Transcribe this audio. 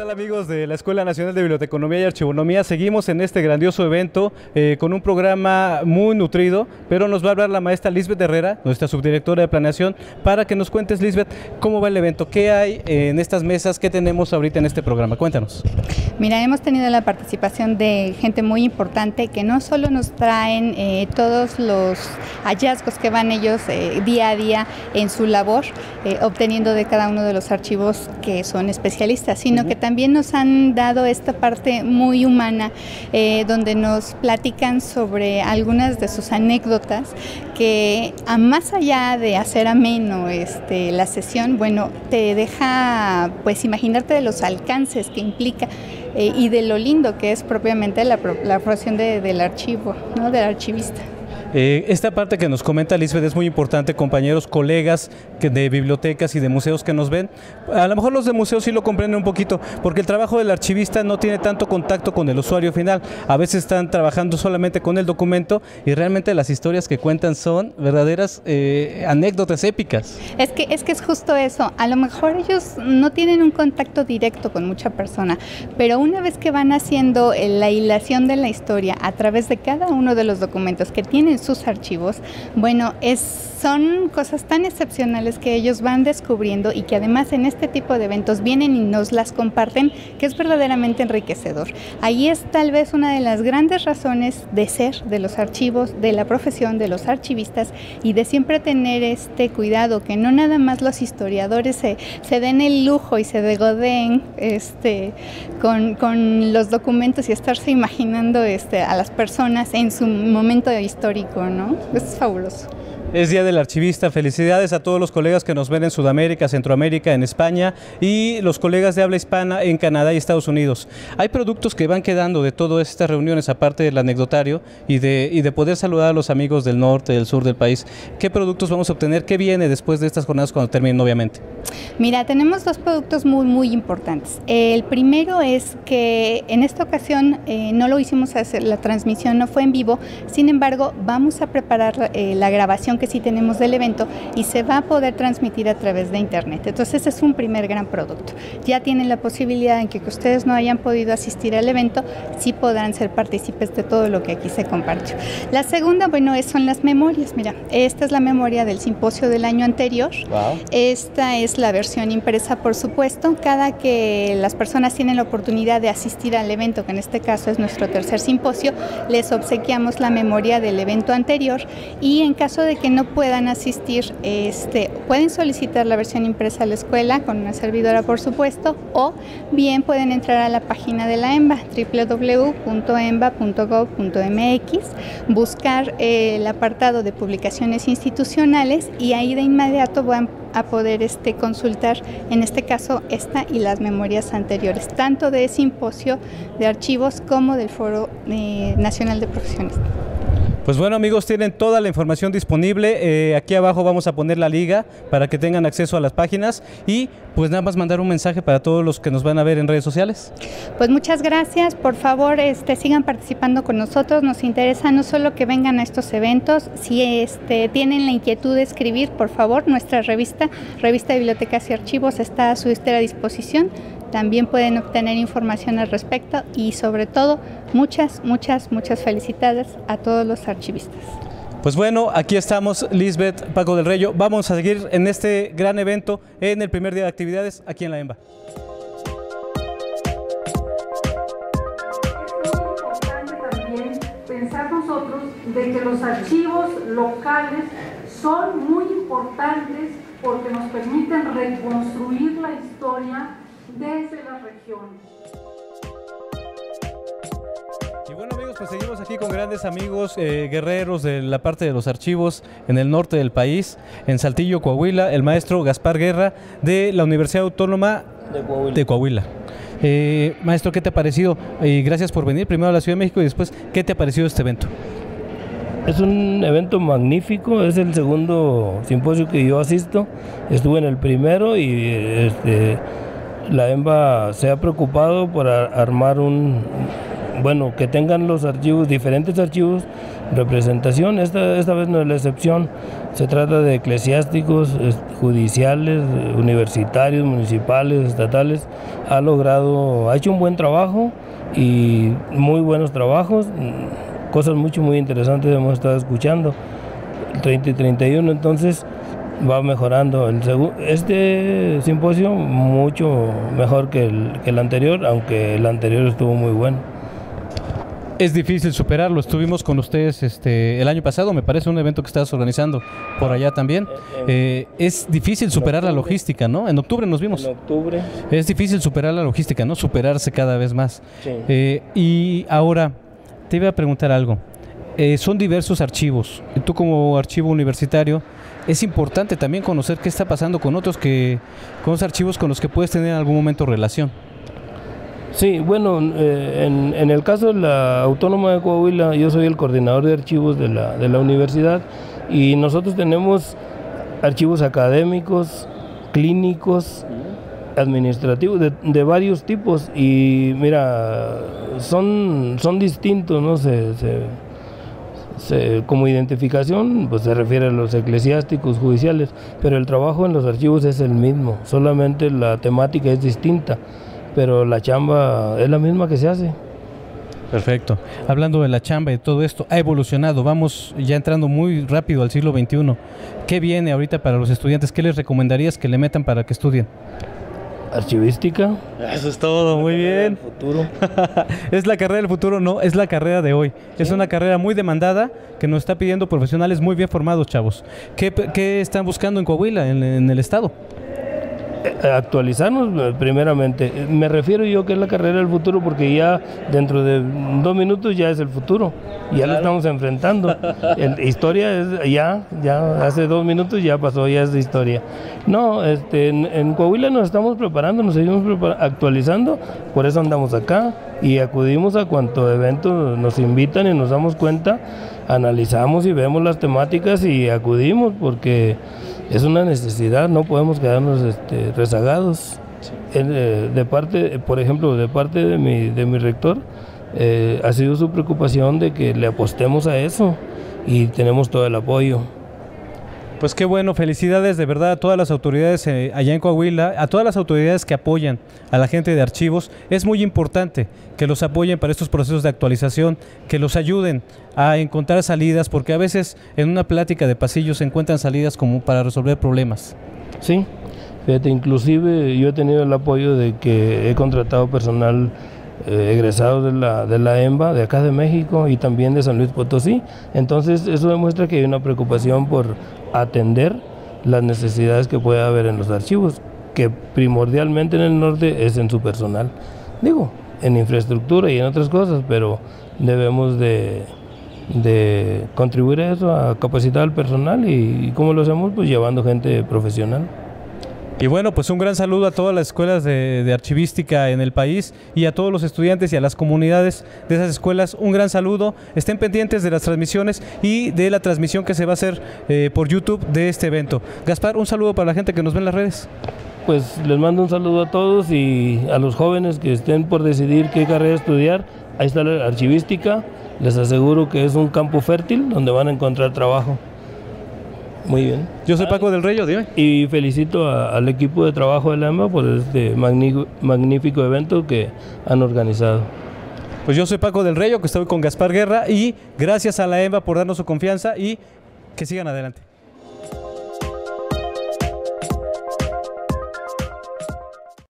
tal amigos de la Escuela Nacional de Biblioteconomía y Archivonomía? Seguimos en este grandioso evento eh, con un programa muy nutrido, pero nos va a hablar la maestra Lisbeth Herrera, nuestra subdirectora de planeación, para que nos cuentes, Lisbeth, cómo va el evento, qué hay en estas mesas, qué tenemos ahorita en este programa. Cuéntanos. Mira, hemos tenido la participación de gente muy importante que no solo nos traen eh, todos los hallazgos que van ellos eh, día a día en su labor, obteniendo de cada uno de los archivos que son especialistas, sino que también nos han dado esta parte muy humana, donde nos platican sobre algunas de sus anécdotas que a más allá de hacer ameno este, la sesión, bueno, te deja pues imaginarte de los alcances que implica eh, y de lo lindo que es propiamente la, la profesión del archivo, ¿no? del archivista. Eh, esta parte que nos comenta Lisbeth es muy importante, compañeros, colegas de bibliotecas y de museos que nos ven. A lo mejor los de museos sí lo comprenden un poquito, porque el trabajo del archivista no tiene tanto contacto con el usuario final. A veces están trabajando solamente con el documento y realmente las historias que cuentan son verdaderas eh, anécdotas épicas. Es que, es que es justo eso. A lo mejor ellos no tienen un contacto directo con mucha persona, pero una vez que van haciendo eh, la hilación de la historia a través de cada uno de los documentos que tienen sus archivos, bueno, es, son cosas tan excepcionales que ellos van descubriendo y que además en este tipo de eventos vienen y nos las comparten, que es verdaderamente enriquecedor. Ahí es tal vez una de las grandes razones de ser de los archivos, de la profesión, de los archivistas y de siempre tener este cuidado, que no nada más los historiadores se, se den el lujo y se degodeen este, con, con los documentos y estarse imaginando este, a las personas en su momento histórico ¿no? Es fabuloso. Es Día del Archivista. Felicidades a todos los colegas que nos ven en Sudamérica, Centroamérica, en España y los colegas de habla hispana en Canadá y Estados Unidos. Hay productos que van quedando de todas estas reuniones, aparte del anecdotario y de, poder saludar a los amigos del norte, del sur del país. ¿Qué productos vamos a obtener? ¿Qué viene después de estas jornadas cuando terminen, obviamente? Mira, tenemos dos productos muy, muy importantes. El primero es que en esta ocasión eh, no lo hicimos hacer, la transmisión no fue en vivo, sin embargo, vamos a preparar eh, la grabación que sí tenemos del evento y se va a poder transmitir a través de internet. Entonces ese es un primer gran producto. Ya tienen la posibilidad en que, ustedes no hayan podido asistir al evento, sí podrán ser partícipes de todo lo que aquí se compartió. La segunda, bueno, son las memorias. Mira, esta es la memoria del simposio del año anterior. Esta es la versión impresa, por supuesto. Cada que las personas tienen la oportunidad de asistir al evento, que en este caso es nuestro tercer simposio, les obsequiamos la memoria del evento anterior y en caso de que no puedan asistir, este, pueden solicitar la versión impresa a la escuela con una servidora, por supuesto, o bien pueden entrar a la página de la EMBA, www.emba.gov.mx, buscar eh, el apartado de publicaciones institucionales y ahí de inmediato van a poder este, consultar, en este caso, esta y las memorias anteriores, tanto de simposio de archivos como del Foro eh, Nacional de Profesiones. Pues bueno amigos, tienen toda la información disponible. Eh, aquí abajo vamos a poner la liga para que tengan acceso a las páginas y pues nada más mandar un mensaje para todos los que nos van a ver en redes sociales. Pues muchas gracias, por favor este, sigan participando con nosotros. Nos interesa no solo que vengan a estos eventos, si este, tienen la inquietud de escribir, por favor, nuestra revista, Revista de Bibliotecas y Archivos, está a su disposición también pueden obtener información al respecto y sobre todo muchas, muchas, muchas felicidades a todos los archivistas. Pues bueno, aquí estamos, Lisbeth, Paco del Reyo. Vamos a seguir en este gran evento en el primer día de actividades aquí en la EMBA. también pensar nosotros de que los archivos locales son muy importantes porque nos permiten reconstruir la historia desde las regiones. Y bueno amigos, pues seguimos aquí con grandes amigos eh, guerreros de la parte de los archivos en el norte del país, en Saltillo, Coahuila, el maestro Gaspar Guerra de la Universidad Autónoma de Coahuila. Eh, maestro, ¿qué te ha parecido? Y gracias por venir primero a la Ciudad de México y después, ¿qué te ha parecido este evento? Es un evento magnífico, es el segundo simposio que yo asisto. Estuve en el primero y este, la EMBA se ha preocupado por armar un, bueno, que tengan los archivos, diferentes archivos, representación. Esta, esta vez no es la excepción. Se trata de eclesiásticos, judiciales, universitarios, municipales, estatales. Ha logrado, ha hecho un buen trabajo y muy buenos trabajos, cosas mucho, muy interesantes hemos estado escuchando. 30 y 31, entonces va mejorando. El este simposio mucho mejor que el, que el anterior, aunque el anterior estuvo muy bueno. Es difícil superarlo. Estuvimos con ustedes este, el año pasado, me parece un evento que estabas organizando por allá también. Eh, es difícil superar la logística, ¿no? En octubre nos vimos. En octubre. Es difícil superar la logística, ¿no? Superarse cada vez más. Eh, y ahora, te iba a preguntar algo. Eh, son diversos archivos. Tú como archivo universitario, es importante también conocer qué está pasando con otros que, con los archivos con los que puedes tener en algún momento relación. Sí, bueno, eh, en, el caso de la Autónoma de Coahuila, yo soy el coordinador de archivos de la, de la universidad y nosotros tenemos archivos académicos, clínicos, administrativos, de, varios tipos y mira, son, son distintos, ¿no? Se, como identificación, pues se refiere a los eclesiásticos, judiciales, pero el trabajo en los archivos es el mismo, solamente la temática es distinta pero la chamba es la misma que se hace. Perfecto. Hablando de la chamba y todo esto, ha evolucionado. Vamos ya entrando muy rápido al siglo XXI. ¿Qué viene ahorita para los estudiantes? ¿Qué les recomendarías que le metan para que estudien? Archivística. Eso es todo, muy bien. Futuro. es la carrera del futuro, no, es la carrera de hoy. Es una carrera muy demandada que nos está pidiendo profesionales muy bien formados, chavos. ¿Qué, están buscando en Coahuila, en el estado? Eh, actualizarnos eh, primeramente. Me refiero yo que es la carrera del futuro porque ya dentro de dos minutos ya es el futuro, ya lo estamos enfrentando. La historia es ya, ya hace dos minutos ya pasó, ya es de historia. No, este, en, Coahuila nos estamos preparando, nos seguimos actualizando, por eso andamos acá y acudimos a cuanto evento nos invitan y nos damos cuenta, analizamos y vemos las temáticas y acudimos porque es una necesidad, no podemos quedarnos este, rezagados. Eh, de parte, por ejemplo, de parte de mi, de mi rector, eh, ha sido su preocupación de que le apostemos a eso y tenemos todo el apoyo. Pues qué bueno, felicidades de verdad a todas las autoridades eh, allá en Coahuila, a todas las autoridades que apoyan a la gente de archivos. Es muy importante que los apoyen para estos procesos de actualización, que los ayuden a encontrar salidas, porque a veces en una plática de pasillos se encuentran salidas como para resolver problemas. Sí, fíjate, inclusive yo he tenido el apoyo de que he contratado personal eh, egresado de la, de la EMBA, de acá de México y también de San Luis Potosí. Entonces eso demuestra que hay una preocupación por atender las necesidades que puede haber en los archivos, que primordialmente en el norte es en su personal. Digo, en infraestructura y en otras cosas, pero debemos de, de contribuir a eso, a capacitar al personal y, y cómo lo hacemos, pues llevando gente profesional. Y bueno, pues un gran saludo a todas las escuelas de, archivística en el país y a todos los estudiantes y a las comunidades de esas escuelas. Un gran saludo. Estén pendientes de las transmisiones y de la transmisión que se va a hacer eh, por YouTube de este evento. Gaspar, un saludo para la gente que nos ve en las redes. Pues les mando un saludo a todos y a los jóvenes que estén por decidir qué carrera estudiar. Ahí está la archivística. Les aseguro que es un campo fértil donde van a encontrar trabajo. Muy bien. Yo soy Paco del Reyo, dime. Y felicito al equipo de trabajo de la EMBA por este magnífico evento que han organizado. Pues yo soy Paco del Reyo, que estoy con Gaspar Guerra y gracias a la EMBA por darnos su confianza y que sigan adelante.